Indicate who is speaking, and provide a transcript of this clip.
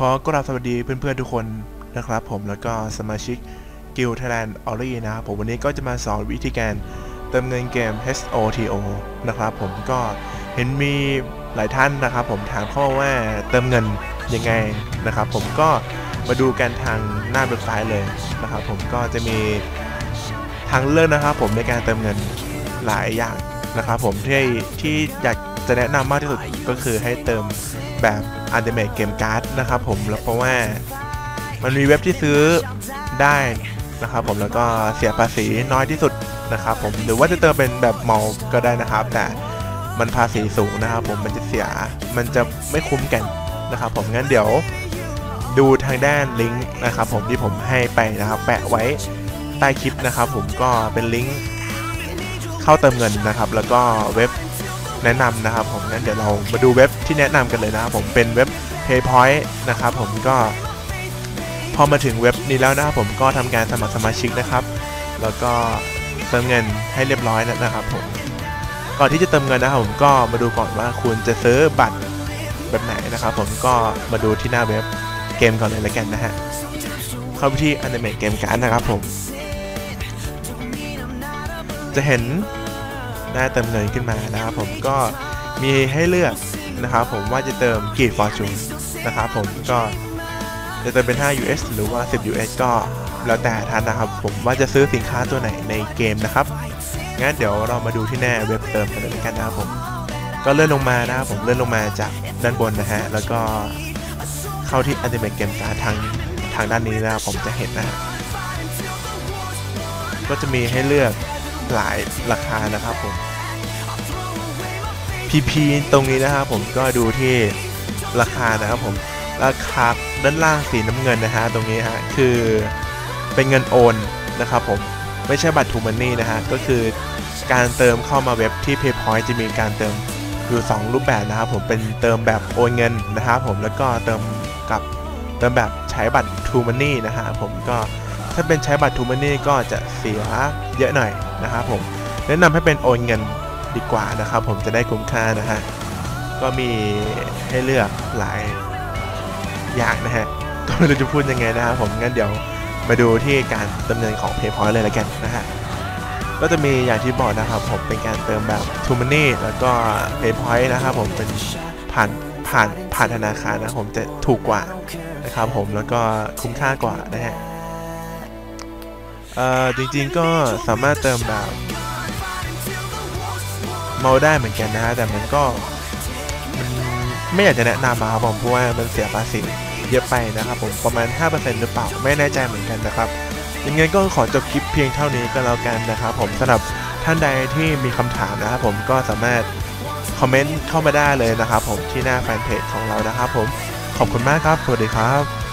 Speaker 1: ขอกราบสวัสดีเพื่อนๆทุกคนนะครับผมแล้วก็สมาชิกกิล Thailand o r i นะครับผมวันนี้ก็จะมาสอนวิธีการเติมเงินเกม HOTO นะครับผมก็เห็นมีหลายท่านนะครับผมถามเข้ามาว่าเติมเงินยังไงนะครับผมก็มาดูกันทางหน้าเว็บไซต์เลยนะครับผมก็จะมีทางเลือกนะครับผมในการเติมเงินหลายอย่างนะครับผมที่ที่อยาก จะแนะนำมากที่สุดก็คือให้เติมแบบ Ultimate Game Card นะครับผมแล้วเพราะว่ามันมีเว็บที่ซื้อได้นะครับผมแล้วก็เสียภาษีน้อยที่สุดนะครับผมหรือว่าจะเติมเป็นแบบเมาก็ได้นะครับ แต่มันภาษีสูงนะครับผมมันจะเสียมันจะไม่คุ้มกันนะครับผมงั้นเดี๋ยวดูทางด้านลิงก์นะครับผมที่ผมให้ไปนะครับแปะไว้ใต้คลิปนะครับผมก็เป็นลิงก์เข้าเติมเงินนะครับ แล้วก็เว็บ แนะนำนะครับผมงั้นเดี๋ยวเรามาดูเว็บที่แนะนำกันเลยนะครับผมเป็นเว็บ PayPoint นะครับผมก็พอมาถึงเว็บนี้แล้วนะครับผมก็ทำการสมัครสมาชิกนะครับ แล้วก็เติมเงินให้เรียบร้อยนะครับผมก่อนที่จะเติมเงินนะครับผมก็มาดูก่อนว่าคุณจะซื้อบัตรแบบไหนนะครับ ผมก็มาดูที่หน้าเว็บเกมก่อนเลยแล้วกันนะฮะเข้าไปที่ Animate Game Card นะครับผมจะเห็น หน้าเติมเงินขึ้นมานะครับผมก็มีให้เลือกนะครับผมว่าจะเติมกี่ฟอร์จูนนะครับผมก็จะเติมเป็น 5 US หรือว่า 10 US ก็แล้วแต่ท่านนะครับผมว่าจะซื้อสินค้าตัวไหนในเกมนะครับงั้นเดี๋ยวเรามาดูที่หน้าเว็บเติมกันเลยกันนะครับผมก็เลื่อนลงมานะครับผมเลื่อนลงมาจากด้านบนนะฮะแล้วก็เข้าที่ Ultimate Game Card ทางทางด้านนี้นะครับผมจะเห็นนะฮะก็จะมีให้เลือก หลายราคานะครับผม PP ตรงนี้นะครับผมก็ดูที่ราคานะครับผม ราคาด้านล่างสีน้ำเงินนะฮะตรงนี้ฮะคือเป็นเงินโอนนะครับผมไม่ใช่บัตรทูมันนี่นะฮะก็คือการเติมเข้ามาเว็บที่ PayPoint จะมีการเติมอยู่ 2 รูปแบบนะครับผมเป็นเติมแบบโอนเงินนะครับผมแล้วก็เติมกับเติมแบบใช้บัตรทูมันนี่นะฮะผมก็ ถ้าเป็นใช้บัตรทูมันนี่ก็จะเสียเยอะหน่อยนะครับผมแนะนำให้เป็นโอนเงินดีกว่านะครับ ผมจะได้คุ้มค่านะฮะก็มีให้เลือกหลายอย่างนะฮะก็ไม่รู้จะพูดยังไงนะครับผมงั้นเดี๋ยวมาดูที่การดำเนินของ PayPoint เลยละกันนะฮะก็จะมีอย่างที่บอกนะครับผมเป็นการเติมแบบ t o Money แล้วก็ PayPoint นะครับผมเป็นผ่านผ่านผ่านธนาคารนะผมจะถูกกว่านะครับผมแล้วก็คุ้มค่ากว่านะฮะ เอ่อจริงๆก็สามารถเติมแบบเมาได้เหมือนกันนะฮะแต่มันก็มันไม่อยากจะแนะนำมาครับผมเพราะว่ามันเสียภาษีเยอะไปนะครับผมประมาณ 5%หรือเปล่าไม่แน่ใจเหมือนกันนะครับยังไงก็ขอจบคลิปเพียงเท่านี้ก็แล้วกันนะครับผมสำหรับท่านใดที่มีคำถามนะครับผมก็สามารถคอมเมนต์เข้ามาได้เลยนะครับผมที่หน้าแฟนเพจของเรานะครับผมขอบคุณมากครับ สวัสดีครับ